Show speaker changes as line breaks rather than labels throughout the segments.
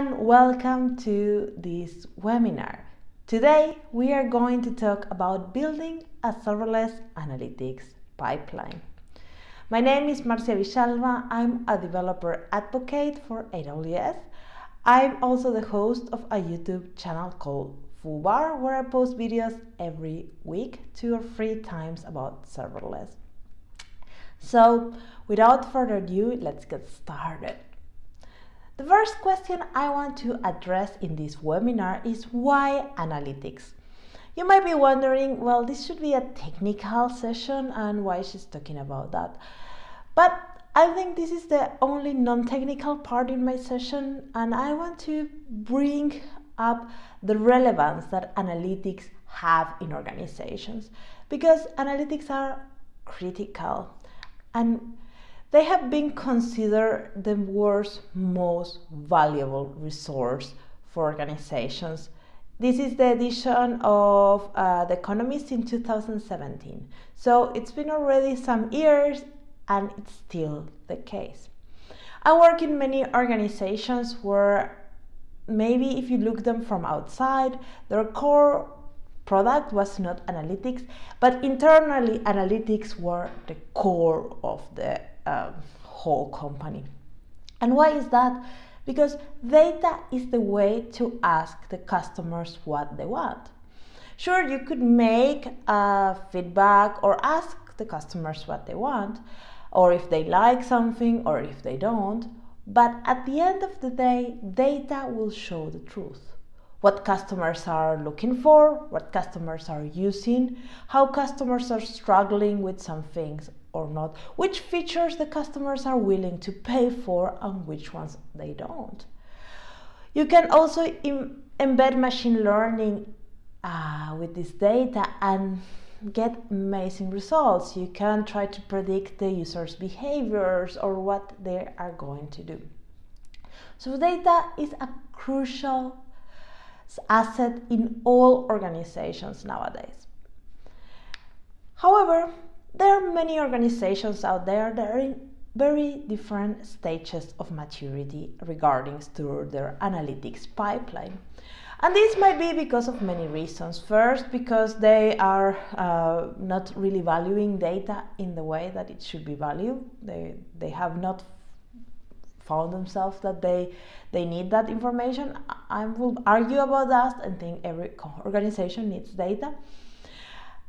and welcome to this webinar. Today we are going to talk about building a serverless analytics pipeline. My name is Marcia Villalba. I'm a developer advocate for AWS. I'm also the host of a YouTube channel called Foobar where I post videos every week, two or three times about serverless. So without further ado, let's get started. The first question I want to address in this webinar is why analytics? You might be wondering, well, this should be a technical session and why she's talking about that. But I think this is the only non-technical part in my session and I want to bring up the relevance that analytics have in organizations because analytics are critical and they have been considered the world's most valuable resource for organizations. This is the edition of uh, The Economist in 2017. So it's been already some years and it's still the case. I work in many organizations where maybe if you look them from outside, their core product was not analytics, but internally analytics were the core of the um, whole company. And why is that? Because data is the way to ask the customers what they want. Sure, you could make a feedback or ask the customers what they want, or if they like something or if they don't, but at the end of the day, data will show the truth. What customers are looking for, what customers are using, how customers are struggling with some things, or not, which features the customers are willing to pay for and which ones they don't. You can also Im- embed machine learning uh, with this data and get amazing results. You can try to predict the user's behaviors or what they are going to do. So, data is a crucial asset in all organizations nowadays. However, there are many organizations out there that are in very different stages of maturity regarding to their analytics pipeline. And this might be because of many reasons. First, because they are uh, not really valuing data in the way that it should be valued. They, they have not found themselves that they, they need that information. I will argue about that and think every organization needs data.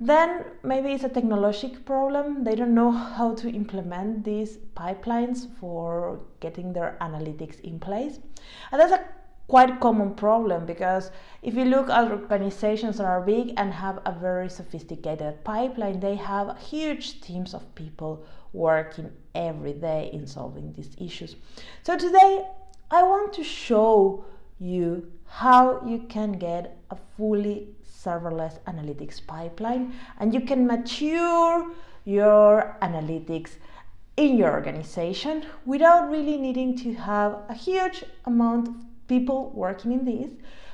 Then maybe it's a technological problem. They don't know how to implement these pipelines for getting their analytics in place. And that's a quite common problem because if you look at organizations that are big and have a very sophisticated pipeline, they have huge teams of people working every day in solving these issues. So today I want to show you how you can get a fully serverless analytics pipeline and you can mature your analytics in your organization without really needing to have a huge amount of people working in this,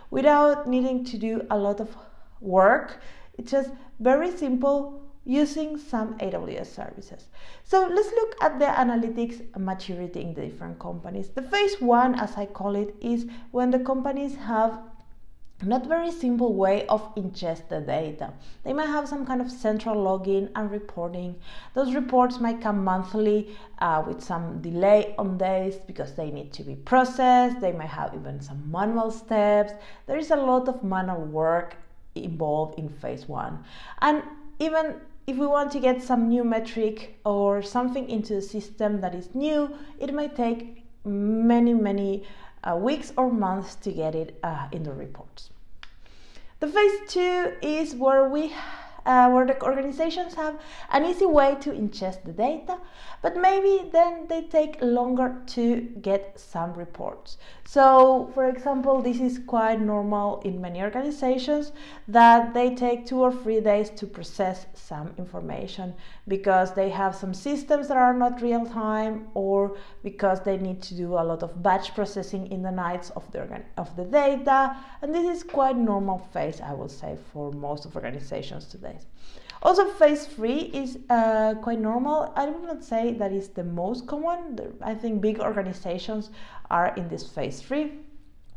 without needing to do a lot of work. It's just very simple using some AWS services. So let's look at the analytics maturity in the different companies. The phase one, as I call it, is when the companies have not very simple way of ingest the data. They might have some kind of central login and reporting. Those reports might come monthly uh, with some delay on days because they need to be processed. They might have even some manual steps. There is a lot of manual work involved in phase one. And even if we want to get some new metric or something into the system that is new, it might take many, many uh, weeks or months to get it uh, in the reports. The phase two is where we uh, where the organizations have an easy way to ingest the data, but maybe then they take longer to get some reports. So, for example, this is quite normal in many organizations that they take two or three days to process some information because they have some systems that are not real time or because they need to do a lot of batch processing in the nights of the, of the data. And this is quite normal phase, I will say, for most of organizations today. Also, phase three is uh, quite normal. I would not say that is the most common. I think big organizations are in this phase three.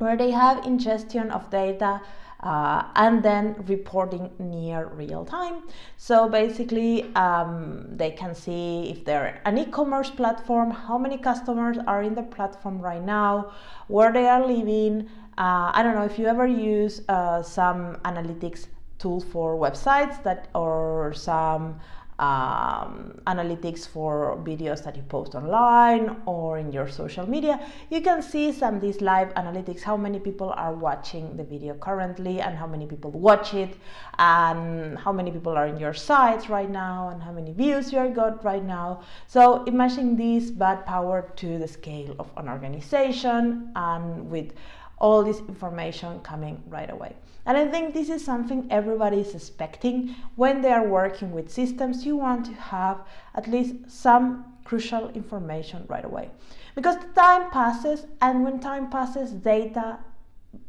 where they have ingestion of data uh, and then reporting near real time. So basically, um, they can see if they're an e commerce platform, how many customers are in the platform right now, where they are living. Uh, I don't know if you ever use uh, some analytics tool for websites that or some um, analytics for videos that you post online or in your social media, you can see some of these live analytics, how many people are watching the video currently and how many people watch it and how many people are in your sites right now and how many views you are got right now. So imagine this bad power to the scale of an organization and with all this information coming right away. And I think this is something everybody is expecting when they are working with systems. You want to have at least some crucial information right away. Because the time passes, and when time passes, data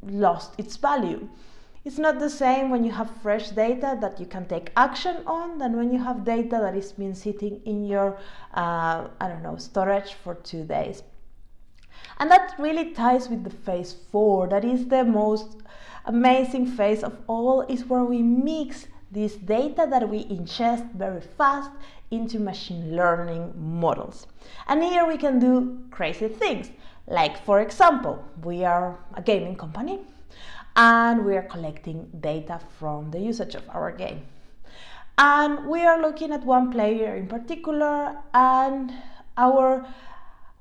lost its value. It's not the same when you have fresh data that you can take action on than when you have data that is been sitting in your, uh, I don't know, storage for two days. And that really ties with the phase four. That is the most amazing phase of all is where we mix this data that we ingest very fast into machine learning models. And here we can do crazy things. Like, for example, we are a gaming company and we are collecting data from the usage of our game. And we are looking at one player in particular, and our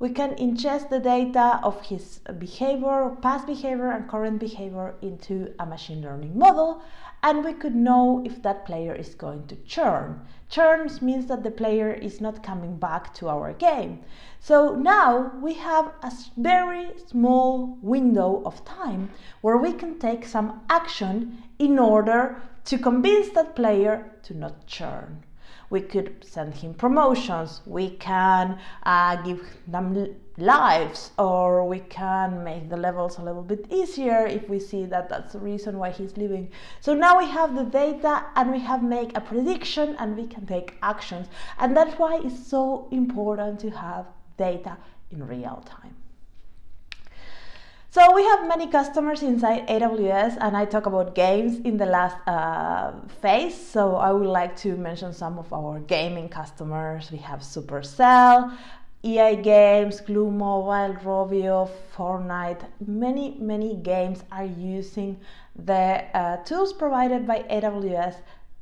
we can ingest the data of his behavior, past behavior, and current behavior into a machine learning model, and we could know if that player is going to churn. Churn means that the player is not coming back to our game. So now we have a very small window of time where we can take some action in order to convince that player to not churn we could send him promotions, we can uh, give them lives, or we can make the levels a little bit easier if we see that that's the reason why he's leaving. So now we have the data and we have make a prediction and we can take actions. And that's why it's so important to have data in real time. So we have many customers inside AWS, and I talk about games in the last uh, phase. So I would like to mention some of our gaming customers. We have Supercell, EA Games, Glu Mobile, Rovio, Fortnite. Many many games are using the uh, tools provided by AWS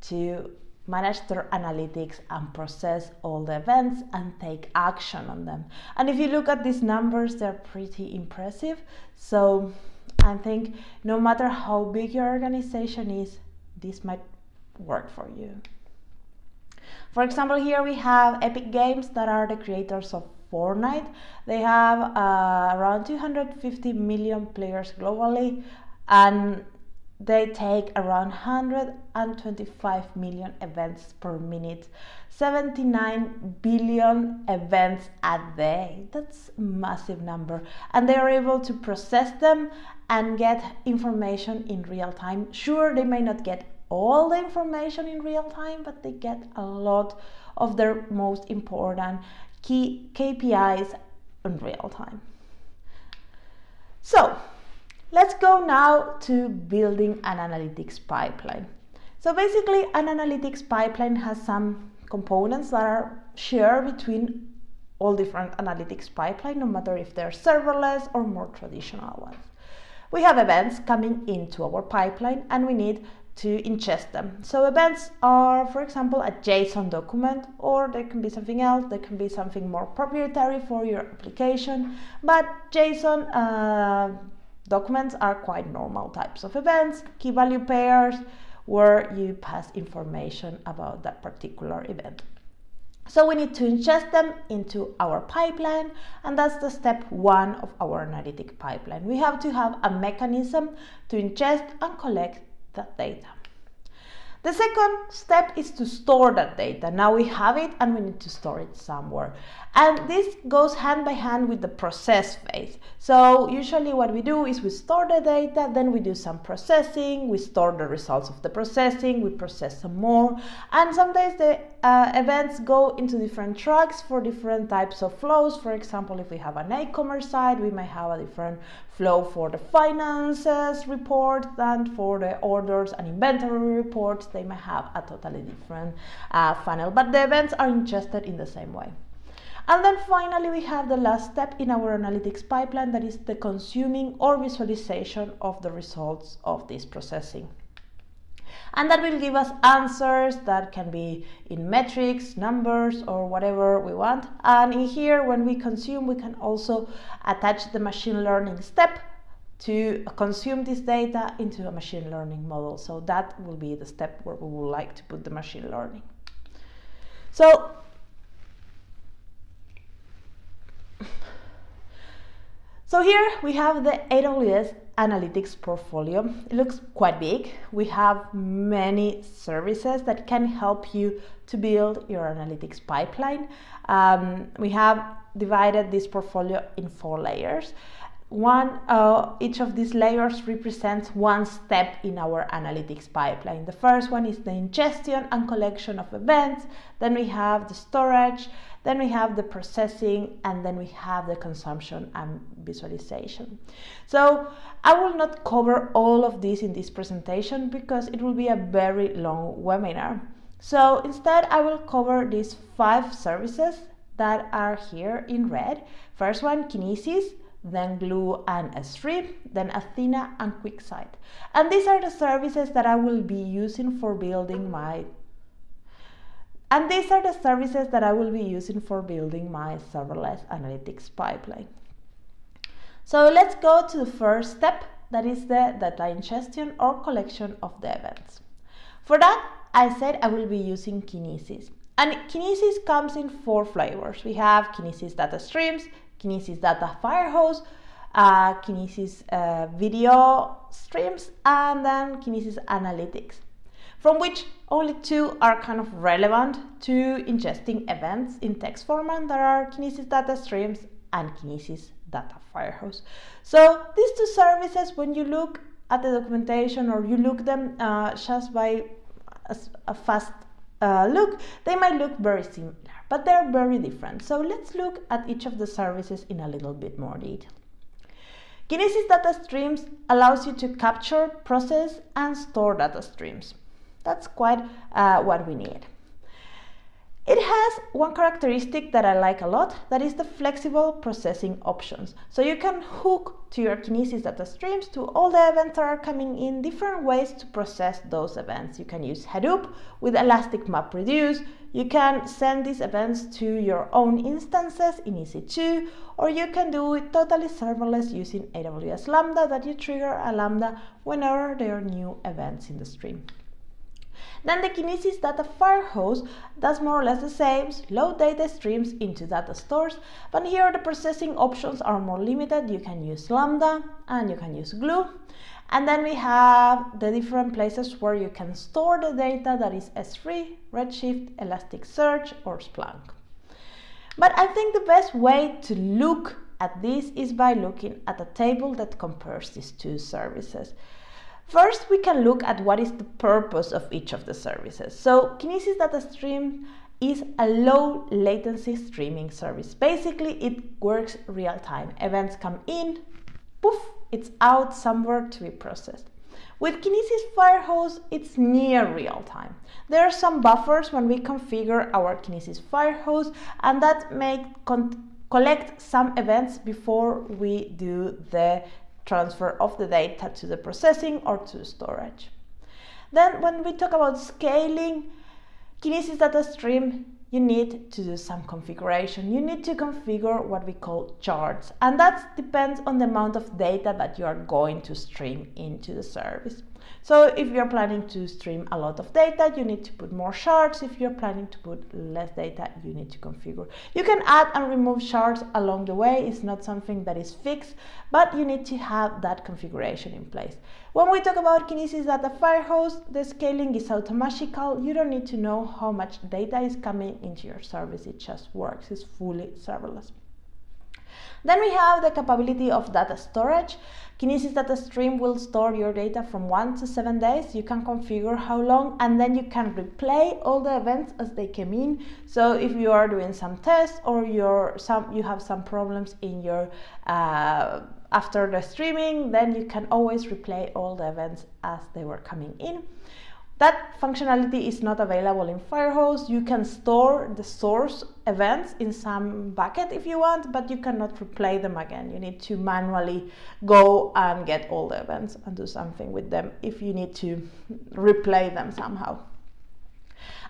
to manage their analytics and process all the events and take action on them. And if you look at these numbers, they're pretty impressive. So I think no matter how big your organization is, this might work for you. For example, here we have Epic Games that are the creators of Fortnite. They have uh, around 250 million players globally, and they take around 125 million events per minute, 79 billion events a day. That's a massive number. And they are able to process them and get information in real time. Sure, they may not get all the information in real time, but they get a lot of their most important key KPIs in real time. So, Let's go now to building an analytics pipeline. So basically an analytics pipeline has some components that are shared between all different analytics pipeline, no matter if they're serverless or more traditional ones. We have events coming into our pipeline and we need to ingest them. So events are, for example, a JSON document, or they can be something else. They can be something more proprietary for your application. But JSON uh, Documents are quite normal types of events, key value pairs, where you pass information about that particular event. So we need to ingest them into our pipeline, and that's the step one of our analytic pipeline. We have to have a mechanism to ingest and collect that data. The second step is to store that data. Now we have it and we need to store it somewhere. And this goes hand by hand with the process phase. So usually what we do is we store the data, then we do some processing, we store the results of the processing, we process some more. And sometimes the uh, events go into different tracks for different types of flows. For example, if we have an e-commerce site, we might have a different flow for the finances report and for the orders and inventory reports. They may have a totally different uh, funnel, but the events are ingested in the same way. And then finally, we have the last step in our analytics pipeline that is the consuming or visualization of the results of this processing. And that will give us answers that can be in metrics, numbers, or whatever we want. And in here, when we consume, we can also attach the machine learning step to consume this data into a machine learning model. So that will be the step where we would like to put the machine learning. So So here we have the AWS Analytics portfolio. It looks quite big. We have many services that can help you to build your analytics pipeline. Um, we have divided this portfolio in four layers. One, uh, each of these layers represents one step in our analytics pipeline. The first one is the ingestion and collection of events. Then we have the storage, then we have the processing and then we have the consumption and visualization. So I will not cover all of this in this presentation because it will be a very long webinar. So instead I will cover these five services that are here in red. First one, Kinesis, then Glue and S3, then Athena and QuickSight. And these are the services that I will be using for building my and these are the services that I will be using for building my serverless analytics pipeline. So let's go to the first step, that is the data ingestion or collection of the events. For that, I said I will be using Kinesis. And Kinesis comes in four flavors. We have Kinesis Data Streams, Kinesis Data Firehose, uh, Kinesis uh, Video Streams, and then Kinesis Analytics from which only two are kind of relevant to ingesting events in text format. There are Kinesis data streams and Kinesis data firehose. So these two services, when you look at the documentation or you look them uh, just by a, a fast uh, look, they might look very similar, but they're very different. So let's look at each of the services in a little bit more detail. Kinesis data streams allows you to capture, process, and store data streams. That's quite uh, what we need. It has one characteristic that I like a lot, that is the flexible processing options. So you can hook to your Kinesis data streams to all the events that are coming in different ways to process those events. You can use Hadoop with Elastic MapReduce. You can send these events to your own instances in EC2, or you can do it totally serverless using AWS Lambda that you trigger a Lambda whenever there are new events in the stream. Then the Kinesis data firehose does more or less the same, load data streams into data stores, but here the processing options are more limited. You can use Lambda and you can use Glue. And then we have the different places where you can store the data that is S3, Redshift, Elasticsearch, or Splunk. But I think the best way to look at this is by looking at a table that compares these two services. First, we can look at what is the purpose of each of the services. So Kinesis Data Stream is a low latency streaming service. Basically, it works real time. Events come in, poof, it's out somewhere to be processed. With Kinesis Firehose, it's near real time. There are some buffers when we configure our Kinesis Firehose, and that may collect some events before we do the transfer of the data to the processing or to storage. Then when we talk about scaling Kinesis data stream, you need to do some configuration. You need to configure what we call shards, and that depends on the amount of data that you are going to stream into the service. So if you're planning to stream a lot of data, you need to put more shards. If you're planning to put less data, you need to configure. You can add and remove shards along the way. It's not something that is fixed, but you need to have that configuration in place. When we talk about Kinesis Data Firehose, the scaling is automagical. You don't need to know how much data is coming into your service. It just works. It's fully serverless. Then we have the capability of data storage. Kinesis Data Stream will store your data from one to seven days. You can configure how long and then you can replay all the events as they came in. So if you are doing some tests or you're some, you have some problems in your uh, after the streaming, then you can always replay all the events as they were coming in. That functionality is not available in Firehose. You can store the source events in some bucket if you want, but you cannot replay them again. You need to manually go and get all the events and do something with them if you need to replay them somehow.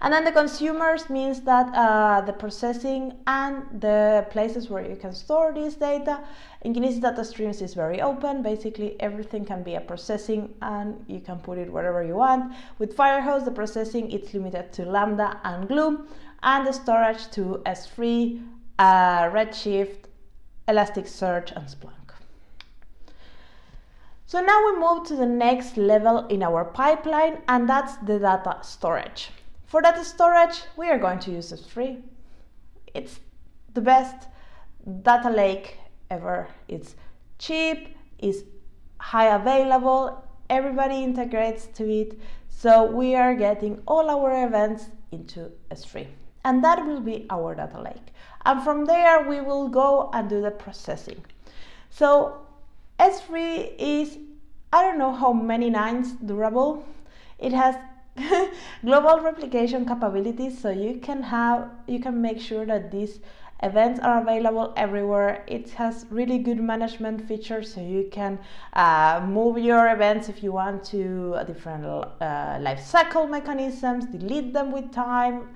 And then the consumers means that uh, the processing and the places where you can store this data in Kinesis Data Streams is very open. Basically, everything can be a processing and you can put it wherever you want. With Firehose, the processing it's limited to Lambda and Glue, and the storage to S3, uh, Redshift, Elasticsearch, and Splunk. So now we move to the next level in our pipeline, and that's the data storage. For data storage, we are going to use S3. It's the best data lake ever. It's cheap, it's high available, everybody integrates to it. So we are getting all our events into S3. And that will be our data lake. And from there, we will go and do the processing. So S3 is, I don't know how many nines durable. It has global replication capabilities so you can have you can make sure that these events are available everywhere it has really good management features so you can uh, move your events if you want to different uh, life cycle mechanisms delete them with time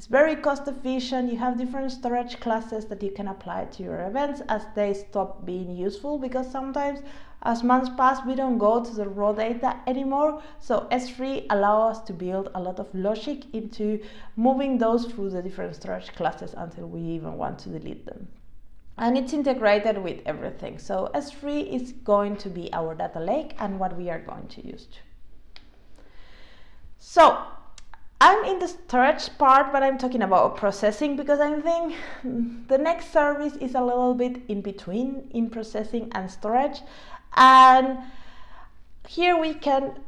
it's very cost efficient. You have different storage classes that you can apply to your events as they stop being useful because sometimes as months pass, we don't go to the raw data anymore. So S3 allows us to build a lot of logic into moving those through the different storage classes until we even want to delete them. And it's integrated with everything. So S3 is going to be our data lake and what we are going to use. So I'm in the storage part, but I'm talking about processing because I think the next service is a little bit in between in processing and storage. And here we can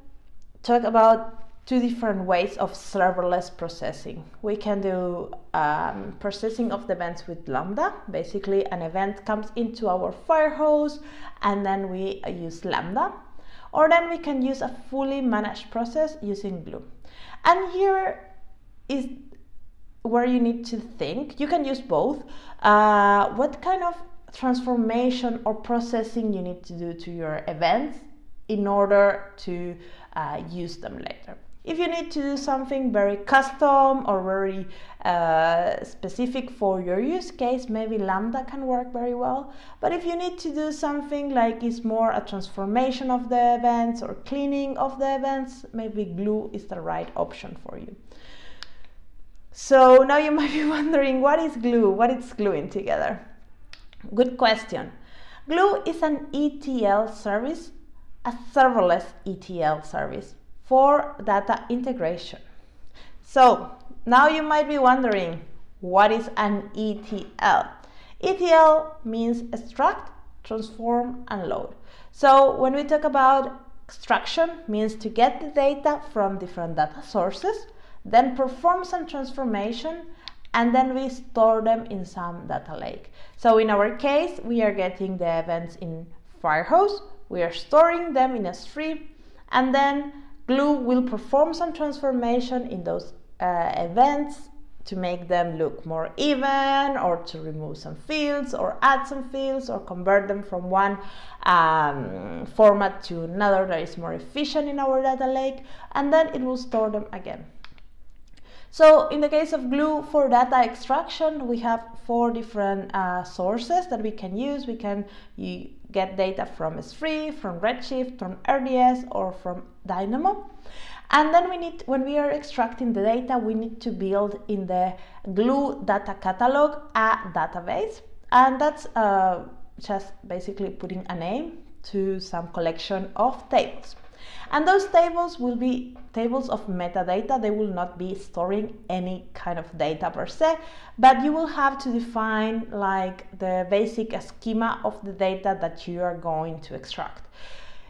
talk about two different ways of serverless processing. We can do um, processing of the events with Lambda. Basically, an event comes into our Firehose and then we use Lambda. Or then we can use a fully managed process using Glue. And here is where you need to think. You can use both. Uh, what kind of transformation or processing you need to do to your events in order to uh, use them later. If you need to do something very custom or very uh, specific for your use case, maybe Lambda can work very well. But if you need to do something like it's more a transformation of the events or cleaning of the events, maybe Glue is the right option for you. So now you might be wondering, what is Glue? What is gluing together? Good question. Glue is an ETL service, a serverless ETL service for data integration. So now you might be wondering, what is an ETL? ETL means extract, transform, and load. So when we talk about extraction, means to get the data from different data sources, then perform some transformation, and then we store them in some data lake. So in our case, we are getting the events in Firehose, we are storing them in S3, and then Glue will perform some transformation in those uh, events to make them look more even or to remove some fields or add some fields or convert them from one um, format to another that is more efficient in our data lake and then it will store them again. So in the case of Glue for data extraction, we have four different uh, sources that we can use. We can get data from S3, from Redshift, from RDS, or from Dynamo. And then we need, when we are extracting the data, we need to build in the Glue data catalog a database. And that's uh, just basically putting a name to some collection of tables. And those tables will be tables of metadata. They will not be storing any kind of data per se, but you will have to define like the basic schema of the data that you are going to extract.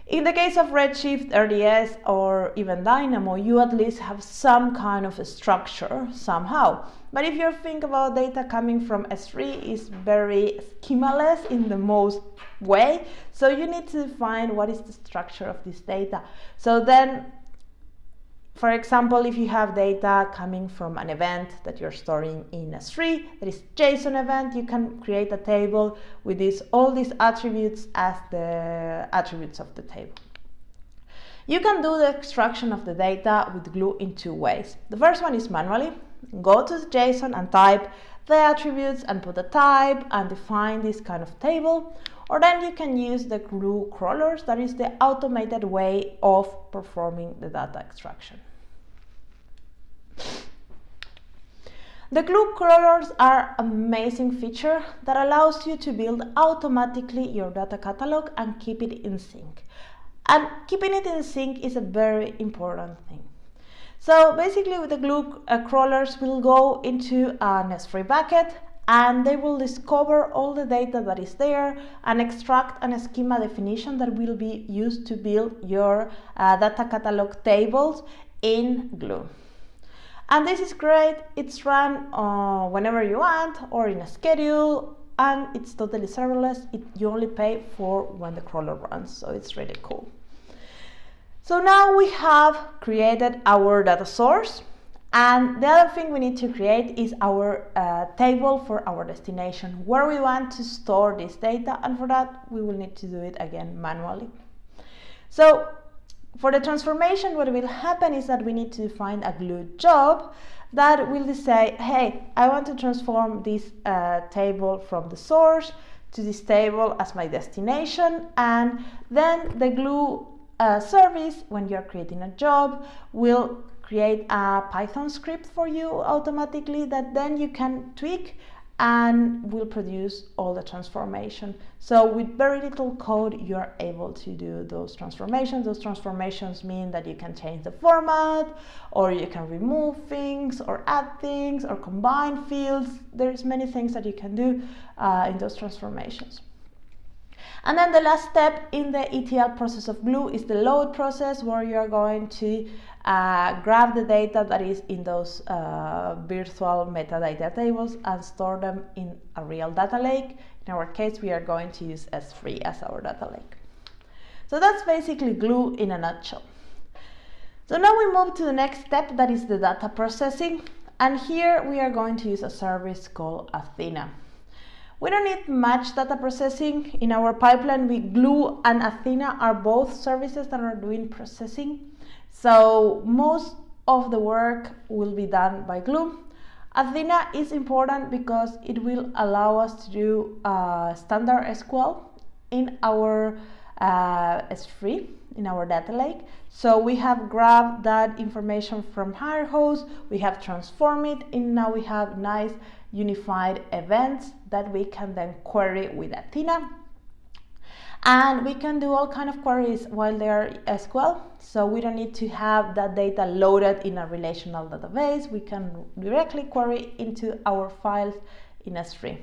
In the case of Redshift, RDS, or even Dynamo, you at least have some kind of a structure somehow. But if you think about data coming from S3, it's very schemaless in the most way. So you need to define what is the structure of this data. So then for example, if you have data coming from an event that you're storing in S3, that is JSON event, you can create a table with this, all these attributes as the attributes of the table. You can do the extraction of the data with Glue in two ways. The first one is manually. Go to the JSON and type the attributes and put a type and define this kind of table. Or then you can use the glue crawlers, that is the automated way of performing the data extraction. The glue crawlers are amazing feature that allows you to build automatically your data catalog and keep it in sync. And keeping it in sync is a very important thing. So basically with the glue uh, crawlers will go into an S3 bucket and they will discover all the data that is there and extract an schema definition that will be used to build your uh, data catalog tables in Glue. And this is great, it's run uh, whenever you want or in a schedule and it's totally serverless, it, you only pay for when the crawler runs, so it's really cool. So now we have created our data source and the other thing we need to create is our uh, table for our destination, where we want to store this data, and for that we will need to do it again manually. So for the transformation, what will happen is that we need to define a glue job that will say, hey, I want to transform this uh, table from the source to this table as my destination, and then the glue uh, service, when you're creating a job, will create a Python script for you automatically that then you can tweak and will produce all the transformation. So with very little code, you're able to do those transformations. Those transformations mean that you can change the format or you can remove things or add things or combine fields. There's many things that you can do uh, in those transformations. And then the last step in the ETL process of Glue is the load process where you're going to uh, grab the data that is in those uh, virtual metadata tables and store them in a real data lake. In our case, we are going to use S3 as our data lake. So that's basically Glue in a nutshell. So now we move to the next step, that is the data processing. And here we are going to use a service called Athena. We don't need much data processing. In our pipeline, we Glue and Athena are both services that are doing processing. So most of the work will be done by Glue. Athena is important because it will allow us to do uh, standard SQL in our uh, S3 in our data lake. So we have grabbed that information from Firehose, we have transformed it, and now we have nice unified events that we can then query with Athena. And we can do all kind of queries while they are SQL. So we don't need to have that data loaded in a relational database. We can directly query into our files in S3.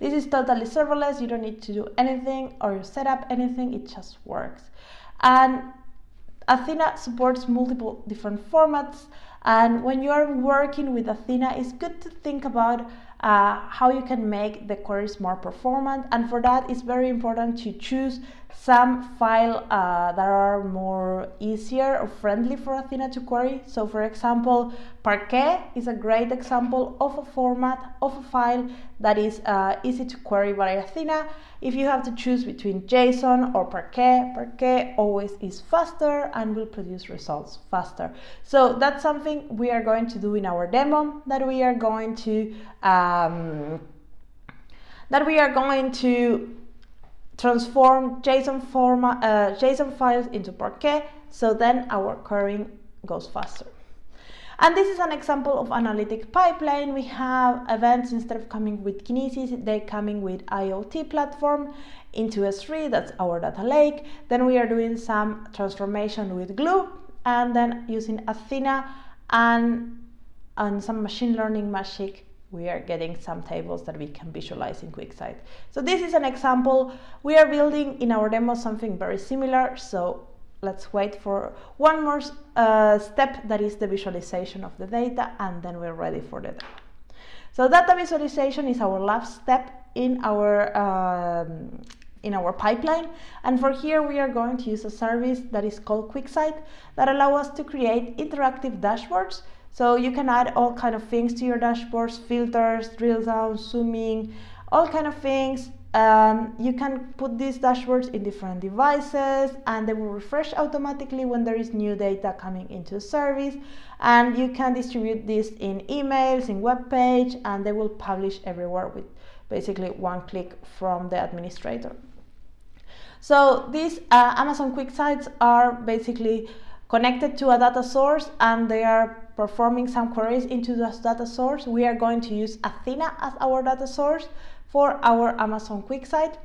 This is totally serverless. You don't need to do anything or set up anything. It just works. And Athena supports multiple different formats. And when you are working with Athena, it's good to think about uh, how you can make the queries more performant. And for that, it's very important to choose some file uh, that are more easier or friendly for Athena to query. So for example, Parquet is a great example of a format of a file that is uh, easy to query by Athena. If you have to choose between JSON or Parquet, Parquet always is faster and will produce results faster. So that's something we are going to do in our demo that we are going to um, that we are going to transform JSON, uh, JSON files into Parquet, so then our querying goes faster. And this is an example of analytic pipeline. We have events instead of coming with Kinesis, they're coming with IoT platform into S3, that's our data lake. Then we are doing some transformation with Glue and then using Athena and, and some machine learning magic we are getting some tables that we can visualize in QuickSight. So this is an example. We are building in our demo something very similar. So let's wait for one more uh, step that is the visualization of the data and then we're ready for the demo. So data visualization is our last step in our um, in our pipeline and for here we are going to use a service that is called QuickSight that allow us to create interactive dashboards so you can add all kind of things to your dashboards filters drill down zooming all kind of things. Um, you can put these dashboards in different devices and they will refresh automatically when there is new data coming into service. And you can distribute this in emails in web page and they will publish everywhere with basically one click from the administrator. So these uh, amazon QuickSights are basically connected to a data source and they are performing some queries into this data source we are going to use athena as our data source for our Amazon QuickSight.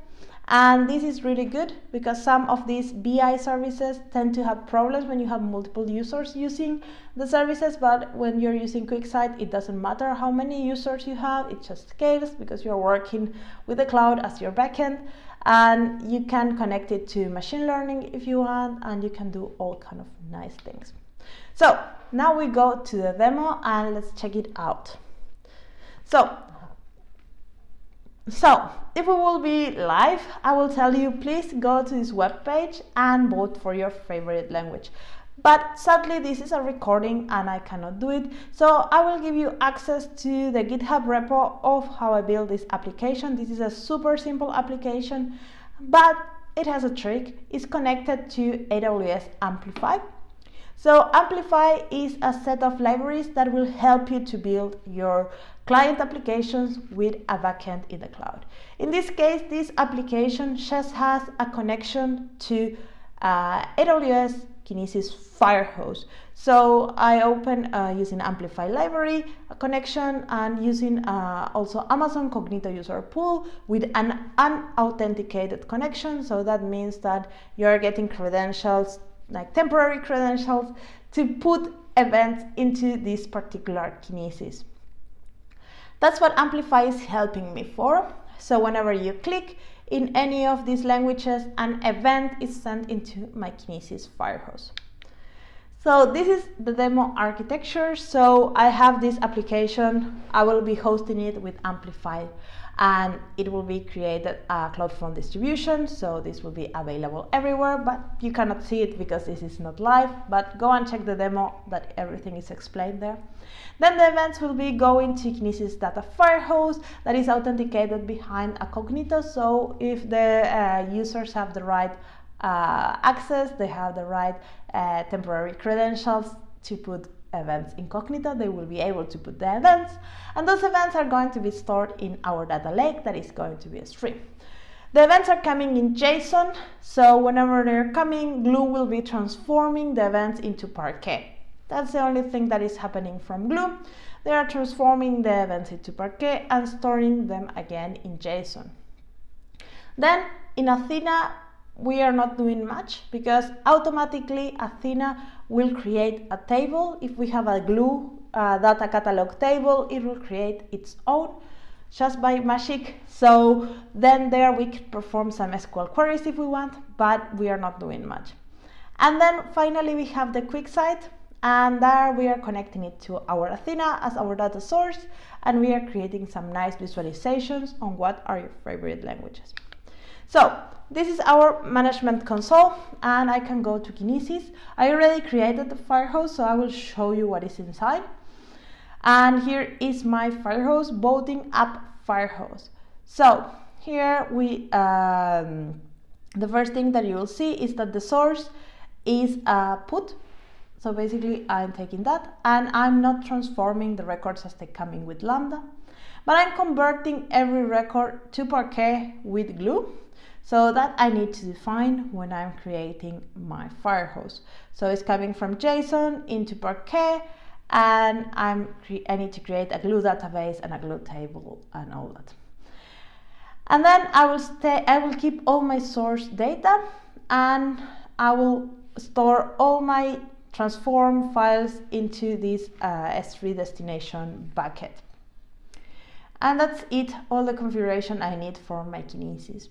And this is really good because some of these BI services tend to have problems when you have multiple users using the services, but when you're using QuickSight, it doesn't matter how many users you have, it just scales because you're working with the cloud as your backend and you can connect it to machine learning if you want and you can do all kind of nice things. So now we go to the demo and let's check it out. So so, if we will be live, I will tell you please go to this web page and vote for your favorite language. But sadly, this is a recording and I cannot do it. So, I will give you access to the GitHub repo of how I build this application. This is a super simple application, but it has a trick. It's connected to AWS Amplify. So Amplify is a set of libraries that will help you to build your client applications with a backend in the cloud. In this case, this application just has a connection to uh, AWS Kinesis Firehose. So I open uh, using Amplify library connection and using uh, also Amazon Cognito user pool with an unauthenticated connection. So that means that you're getting credentials, like temporary credentials, to put events into this particular Kinesis. That's what Amplify is helping me for. So whenever you click in any of these languages, an event is sent into my Kinesis Firehose. So this is the demo architecture. So I have this application. I will be hosting it with Amplify and it will be created a CloudFront distribution. So this will be available everywhere, but you cannot see it because this is not live, but go and check the demo that everything is explained there. Then the events will be going to Kinesis Data Firehose that is authenticated behind a Cognito. So if the uh, users have the right uh, access, they have the right uh, temporary credentials to put events in Cognito, they will be able to put the events, and those events are going to be stored in our data lake that is going to be S3. The events are coming in JSON, so whenever they're coming, Glue will be transforming the events into Parquet. That's the only thing that is happening from Glue. They are transforming the events into Parquet and storing them again in JSON. Then in Athena, we are not doing much because automatically Athena will create a table. If we have a glue uh, data catalog table, it will create its own just by magic. So then there we can perform some SQL queries if we want, but we are not doing much. And then finally we have the QuickSight and there we are connecting it to our Athena as our data source and we are creating some nice visualizations on what are your favorite languages. So this is our management console and I can go to Kinesis. I already created the Firehose, so I will show you what is inside. And here is my Firehose voting app Firehose. So here we, um, the first thing that you will see is that the source is a put. So basically I'm taking that and I'm not transforming the records as they come in with Lambda, but I'm converting every record to Parquet with Glue So that I need to define when I'm creating my Firehose. So it's coming from JSON into Parquet and I'm I need to create a glue database and a glue table and all that. And then I will stay I will keep all my source data and I will store all my transform files into this uh, S3 destination bucket. And that's it, all the configuration I need for making Kinesis.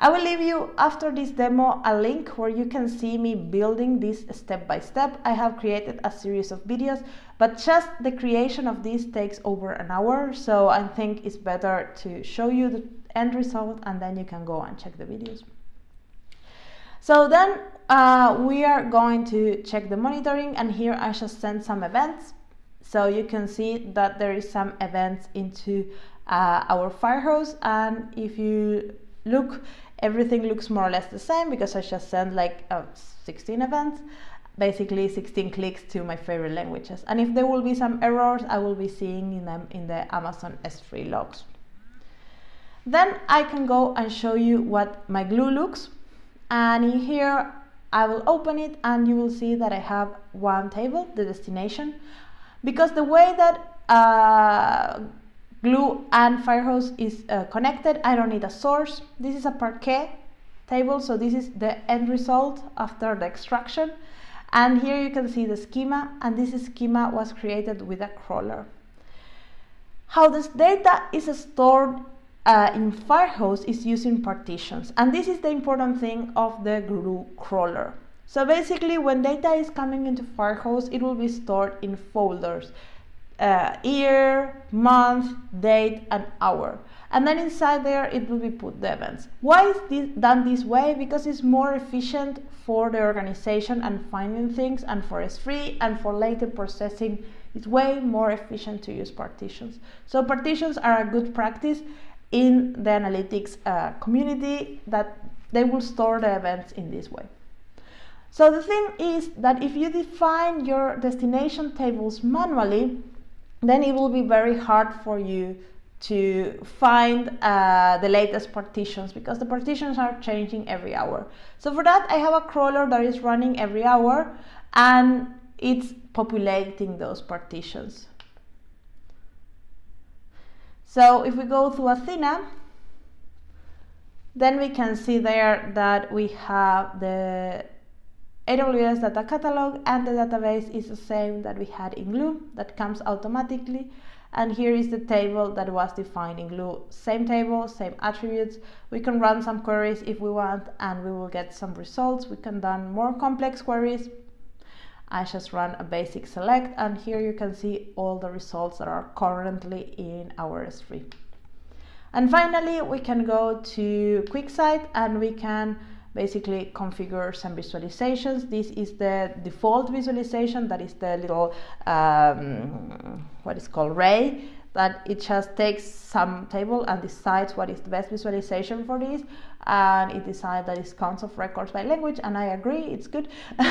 I will leave you after this demo a link where you can see me building this step by step. I have created a series of videos, but just the creation of this takes over an hour. So I think it's better to show you the end result and then you can go and check the videos. So then uh, we are going to check the monitoring and here I just send some events. So you can see that there is some events into uh, our Firehose and if you look, everything looks more or less the same because I just sent like uh, 16 events basically 16 clicks to my favorite languages. And if there will be some errors, I will be seeing in them in the Amazon S3 logs. Then I can go and show you what my glue looks. And in here, I will open it and you will see that I have one table, the destination. Because the way that uh, glue and Firehose is uh, connected, I don't need a source. This is a Parquet table, so this is the end result after the extraction. And here you can see the schema, and this schema was created with a crawler. How this data is stored uh, in Firehose is using partitions. And this is the important thing of the glue crawler. So basically, when data is coming into Firehose, it will be stored in folders. Uh, year, month, date, and hour. And then inside there, it will be put the events. Why is this done this way? Because it's more efficient for the organization and finding things, and for S3 and for later processing. It's way more efficient to use partitions. So partitions are a good practice in the analytics uh, community that they will store the events in this way. So the thing is that if you define your destination tables manually, then it will be very hard for you to find uh, the latest partitions because the partitions are changing every hour. So for that, I have a crawler that is running every hour and it's populating those partitions. So if we go to Athena, then we can see there that we have the AWS data catalog and the database is the same that we had in Glue that comes automatically. And here is the table that was defined in Glue. Same table, same attributes. We can run some queries if we want and we will get some results. We can run more complex queries I just run a basic select and here you can see all the results that are currently in our S3. And finally, we can go to QuickSight and we can basically configure some visualizations. This is the default visualization, that is the little, um, what is called ray that it just takes some table and decides what is the best visualization for this. And it decides that it's counts of records by language and I agree it's good.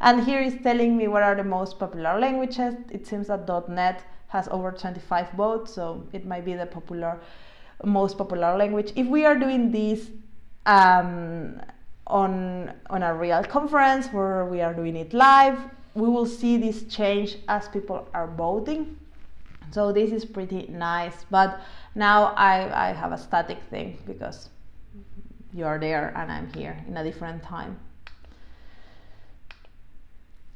And here is telling me what are the most popular languages. It seems that .NET has over 25 votes so it might be the popular most popular language. If we are doing this um, on on a real conference where we are doing it live we will see this change as people are voting so this is pretty nice, but now I, I have a static thing because you're there and I'm here in a different time.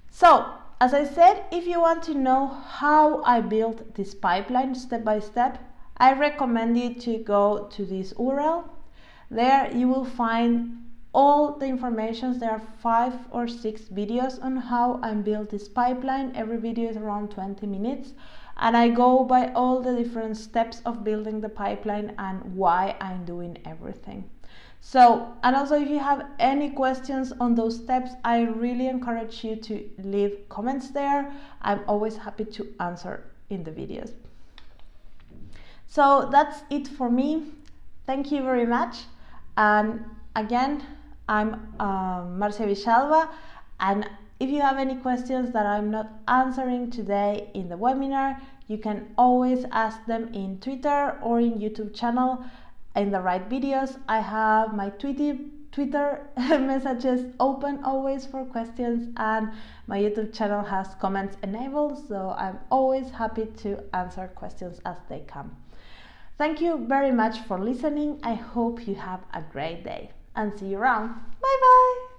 So, as I said, if you want to know how I built this pipeline step by step, I recommend you to go to this URL. There you will find all the information. There are five or six videos on how I built this pipeline. Every video is around 20 minutes and I go by all the different steps of building the pipeline and why I'm doing everything. So, and also if you have any questions on those steps, I really encourage you to leave comments there. I'm always happy to answer in the videos. So that's it for me. Thank you very much. And again, I'm um, Marcia Villalba and if you have any questions that I'm not answering today in the webinar, you can always ask them in Twitter or in YouTube channel. in the right videos. I have my Twitter messages open always for questions, and my YouTube channel has comments enabled, so I'm always happy to answer questions as they come. Thank you very much for listening. I hope you have a great day and see you around. Bye bye.